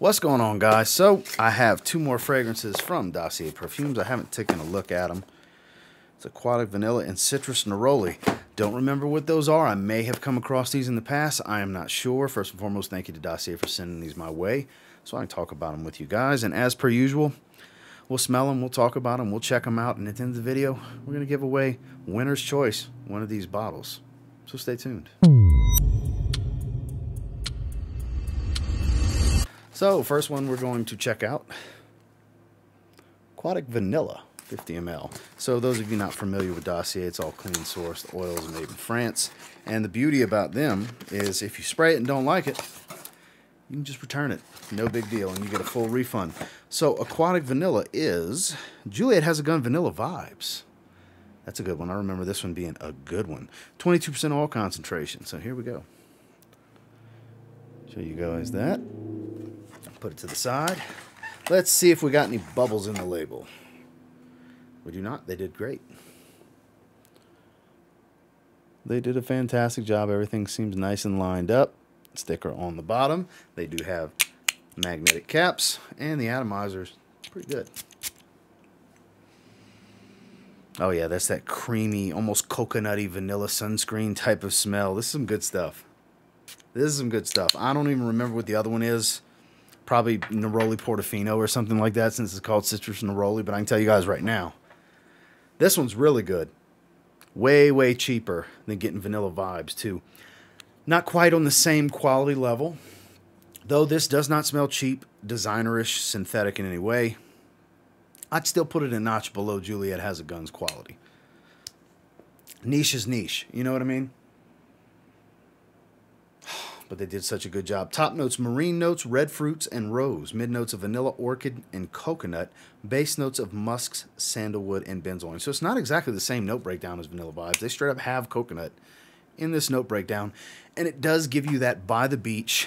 What's going on, guys? So, I have two more fragrances from Dossier Perfumes. I haven't taken a look at them. It's Aquatic Vanilla and Citrus Neroli. Don't remember what those are. I may have come across these in the past. I am not sure. First and foremost, thank you to Dossier for sending these my way so I can talk about them with you guys. And as per usual, we'll smell them, we'll talk about them, we'll check them out, and at the end of the video, we're going to give away winner's choice, one of these bottles. So stay tuned. So, first one we're going to check out Aquatic Vanilla, 50 ml. So, those of you not familiar with Dossier, it's all clean sourced. The oils made in France. And the beauty about them is if you spray it and don't like it, you can just return it. No big deal, and you get a full refund. So, Aquatic Vanilla is Juliette has a gun vanilla vibes. That's a good one. I remember this one being a good one. 22% oil concentration. So, here we go. Show you guys that. Put it to the side. Let's see if we got any bubbles in the label. We do not. They did great. They did a fantastic job. Everything seems nice and lined up. Sticker on the bottom. They do have magnetic caps. And the atomizer's pretty good. Oh yeah, that's that creamy, almost coconutty vanilla sunscreen type of smell. This is some good stuff. This is some good stuff. I don't even remember what the other one is probably Neroli Portofino or something like that since it's called Citrus Neroli, but I can tell you guys right now, this one's really good. Way, way cheaper than getting vanilla vibes, too. Not quite on the same quality level, though this does not smell cheap, designerish, synthetic in any way. I'd still put it a notch below Juliette Has a Gun's quality. Niche is niche, you know what I mean? But they did such a good job. Top notes marine notes, red fruits, and rose. Mid notes of vanilla, orchid, and coconut. Base notes of musks, sandalwood, and benzoin. So it's not exactly the same note breakdown as Vanilla Vibes. They straight up have coconut in this note breakdown. And it does give you that by the beach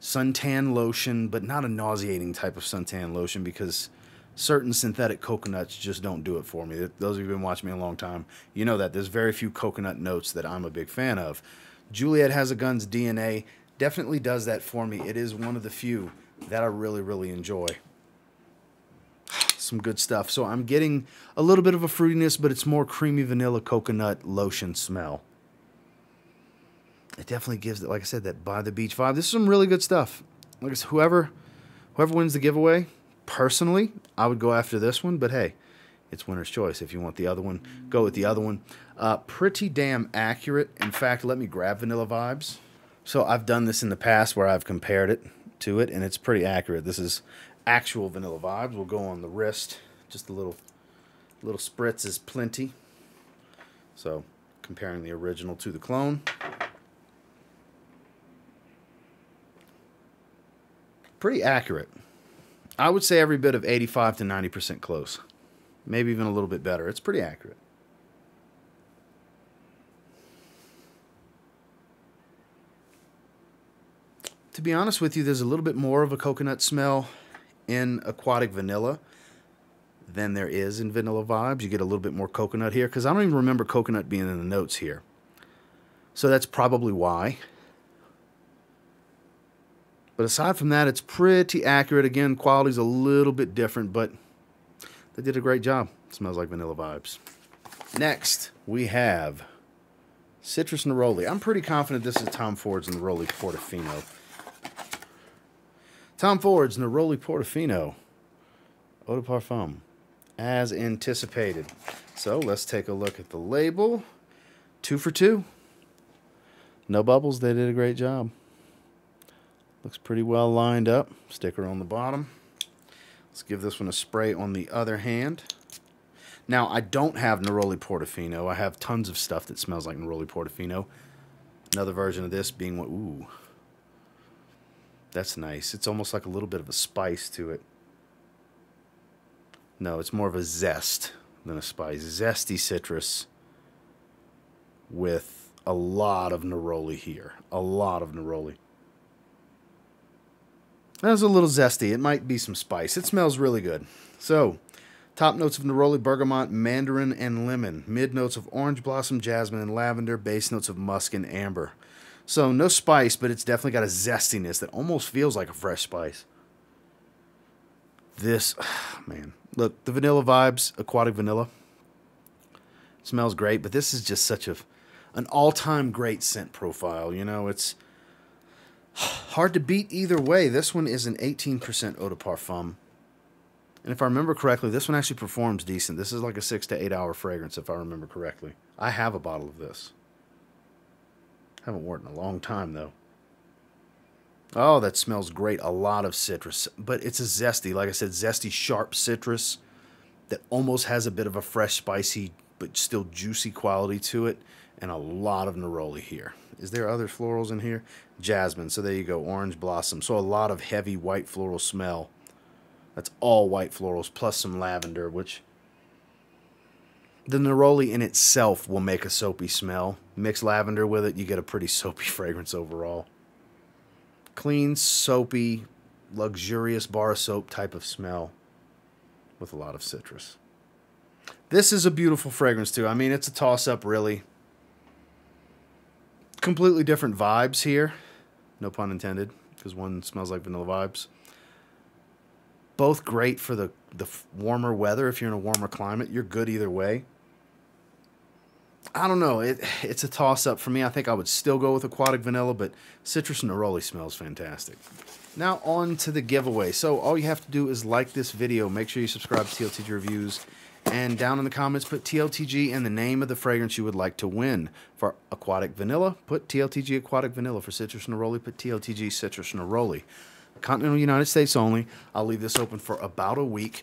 suntan lotion, but not a nauseating type of suntan lotion because certain synthetic coconuts just don't do it for me. Those of you who've been watching me a long time, you know that there's very few coconut notes that I'm a big fan of. Juliette Has a Gun's DNA definitely does that for me. It is one of the few that I really, really enjoy. Some good stuff. So I'm getting a little bit of a fruitiness, but it's more creamy vanilla coconut lotion smell. It definitely gives it, like I said, that by the beach vibe. This is some really good stuff. Like I said, whoever, whoever wins the giveaway, personally, I would go after this one. But hey, it's winner's choice. If you want the other one, go with the other one. Uh, pretty damn accurate. In fact, let me grab Vanilla Vibes. So I've done this in the past where I've compared it to it, and it's pretty accurate. This is actual Vanilla Vibes. We'll go on the wrist. Just a little, little spritz is plenty. So comparing the original to the clone. Pretty accurate. I would say every bit of 85 to 90% close maybe even a little bit better. It's pretty accurate. To be honest with you, there's a little bit more of a coconut smell in Aquatic Vanilla than there is in Vanilla Vibes. You get a little bit more coconut here because I don't even remember coconut being in the notes here. So that's probably why. But aside from that, it's pretty accurate. Again, quality's a little bit different, but they did a great job. It smells like vanilla vibes. Next, we have Citrus Neroli. I'm pretty confident this is Tom Ford's Neroli Portofino. Tom Ford's Neroli Portofino. Eau de Parfum. As anticipated. So let's take a look at the label. Two for two. No bubbles. They did a great job. Looks pretty well lined up. Sticker on the bottom. Let's give this one a spray on the other hand. Now, I don't have Neroli Portofino. I have tons of stuff that smells like Neroli Portofino. Another version of this being what, ooh. That's nice. It's almost like a little bit of a spice to it. No, it's more of a zest than a spice. Zesty citrus with a lot of neroli here. A lot of neroli. That's a little zesty. It might be some spice. It smells really good. So, top notes of neroli, bergamot, mandarin, and lemon. Mid notes of orange blossom, jasmine, and lavender. Base notes of musk and amber. So, no spice, but it's definitely got a zestiness that almost feels like a fresh spice. This, man, look, the vanilla vibes, aquatic vanilla. Smells great, but this is just such a an all-time great scent profile. You know, it's hard to beat either way. This one is an 18% eau de parfum. And if I remember correctly, this one actually performs decent. This is like a six to eight hour fragrance, if I remember correctly. I have a bottle of this. Haven't worn it in a long time, though. Oh, that smells great. A lot of citrus. But it's a zesty, like I said, zesty, sharp citrus that almost has a bit of a fresh, spicy, but still juicy quality to it. And a lot of neroli here. Is there other florals in here? Jasmine. So there you go. Orange blossom. So a lot of heavy white floral smell. That's all white florals plus some lavender, which the neroli in itself will make a soapy smell. Mix lavender with it, you get a pretty soapy fragrance overall. Clean, soapy, luxurious bar soap type of smell with a lot of citrus. This is a beautiful fragrance too. I mean, it's a toss up really. Completely different vibes here. No pun intended, because one smells like vanilla vibes. Both great for the, the warmer weather. If you're in a warmer climate, you're good either way. I don't know. It it's a toss up for me. I think I would still go with aquatic vanilla, but citrus neroli smells fantastic. Now on to the giveaway. So all you have to do is like this video. Make sure you subscribe to TLTG Reviews. And down in the comments, put TLTG and the name of the fragrance you would like to win. For aquatic vanilla, put TLTG aquatic vanilla. For citrus neroli, put TLTG citrus neroli. Continental United States only. I'll leave this open for about a week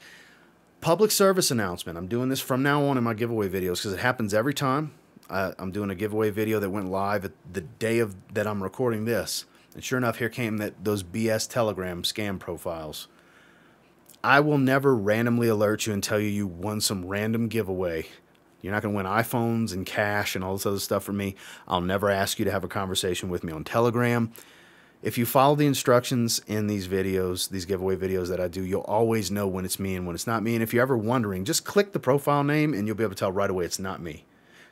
public service announcement. I'm doing this from now on in my giveaway videos because it happens every time. Uh, I'm doing a giveaway video that went live at the day of that I'm recording this. And sure enough, here came that those BS Telegram scam profiles. I will never randomly alert you and tell you you won some random giveaway. You're not going to win iPhones and cash and all this other stuff from me. I'll never ask you to have a conversation with me on Telegram if you follow the instructions in these videos, these giveaway videos that I do, you'll always know when it's me and when it's not me. And if you're ever wondering, just click the profile name and you'll be able to tell right away it's not me.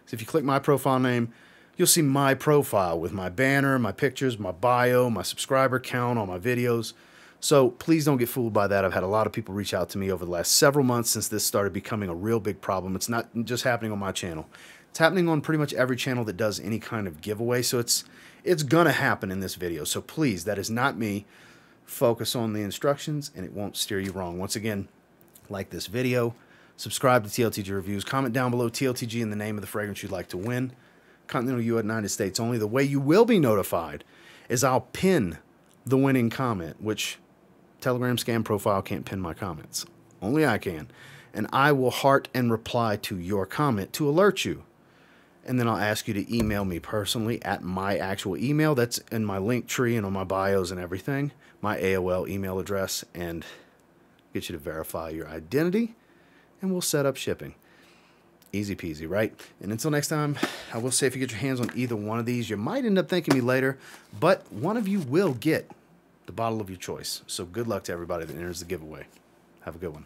So if you click my profile name, you'll see my profile with my banner, my pictures, my bio, my subscriber count, all my videos. So please don't get fooled by that. I've had a lot of people reach out to me over the last several months since this started becoming a real big problem. It's not just happening on my channel. It's happening on pretty much every channel that does any kind of giveaway. So it's it's to happen in this video. So please, that is not me. Focus on the instructions and it won't steer you wrong. Once again, like this video, subscribe to TLTG Reviews, comment down below TLTG and the name of the fragrance you'd like to win. Continental United States only. The way you will be notified is I'll pin the winning comment, which Telegram scam profile can't pin my comments. Only I can. And I will heart and reply to your comment to alert you and then I'll ask you to email me personally at my actual email. That's in my link tree and on my bios and everything, my AOL email address, and get you to verify your identity, and we'll set up shipping. Easy peasy, right? And until next time, I will say if you get your hands on either one of these, you might end up thanking me later, but one of you will get the bottle of your choice. So good luck to everybody that enters the giveaway. Have a good one.